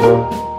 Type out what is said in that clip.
Música